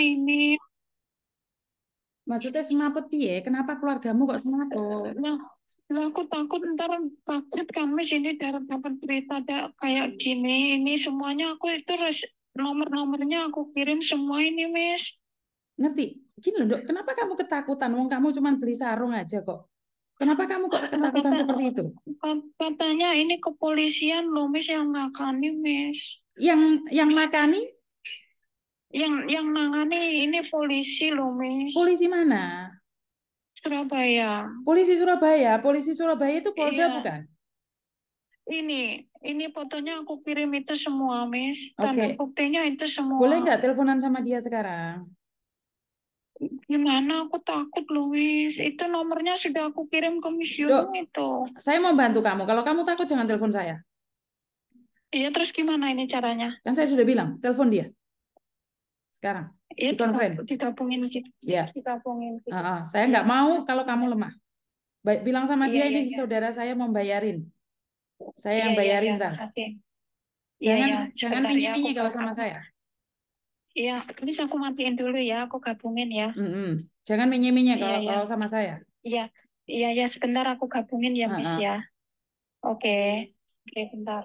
ini? Maksudnya semaput piye? Kenapa keluargamu kok semaput? Nah, lah aku takut ntar takut kan Miss ini dapat dapat berita ada kayak gini. Ini semuanya aku itu nomor-nomornya aku kirim semua ini Miss. Ngerti? Gini loh, Dok. Kenapa kamu ketakutan? Wong kamu cuma beli sarung aja kok. Kenapa kamu kok ketakutan Kata- seperti itu? Kat- Katanya ini kepolisian loh Miss yang nakani Miss. Yang yang makani Yang yang nangani ini polisi loh Miss. polisi mana? Surabaya. Polisi Surabaya. Polisi Surabaya itu Polda Iya. bukan? Ini ini fotonya aku kirim itu semua Miss. Tanda buktinya itu semua. Boleh nggak teleponan sama dia sekarang? Gimana aku takut Luis. Itu nomornya sudah aku kirim ke Miss itu. Saya mau bantu kamu. Kalau kamu takut jangan telepon saya. Iya terus gimana ini caranya? Kan saya sudah bilang, telepon dia. Sekarang. Iya Di konfren. digab- digabungin gitu. Ya. Digabungin gitu. Ah, ah. Saya nggak mau kalau kamu lemah. Baik, bilang sama Iya, dia iya, ini iya. saudara saya mau bayarin. Saya yang Iya, iya, bayarin iya, ntar. makasih. Iya, Jangan iya. jangan ya, minyi-minyi aku- kalau sama saya. Iya, please aku matiin dulu ya, aku gabungin ya. Mm-mm. Jangan minyi-minyi Iya, kalau iya. kalau sama saya. Iya, iya, ya sebentar aku gabungin ya, Miss Ah, ah. ya. Oke, oke, bentar.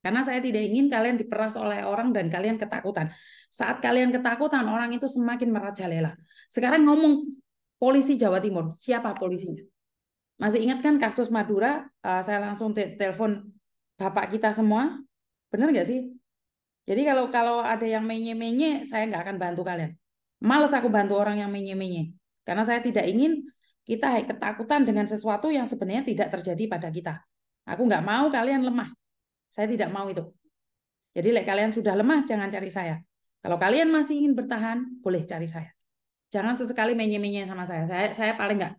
Karena saya tidak ingin kalian diperas oleh orang dan kalian ketakutan. Saat kalian ketakutan, orang itu semakin merajalela. Sekarang ngomong polisi Jawa Timur, siapa polisinya? Masih ingat kan kasus Madura? Eh, saya langsung te- telepon bapak kita semua. Benar nggak sih? Jadi kalau kalau ada yang menye-menye, saya nggak akan bantu kalian. Males aku bantu orang yang menye-menye. Karena saya tidak ingin kita ketakutan dengan sesuatu yang sebenarnya tidak terjadi pada kita. Aku nggak mau kalian lemah. Saya tidak mau itu. Jadi like, kalian sudah lemah, jangan cari saya. Kalau kalian masih ingin bertahan, boleh cari saya. Jangan sesekali menye-menye sama saya. Saya, saya paling nggak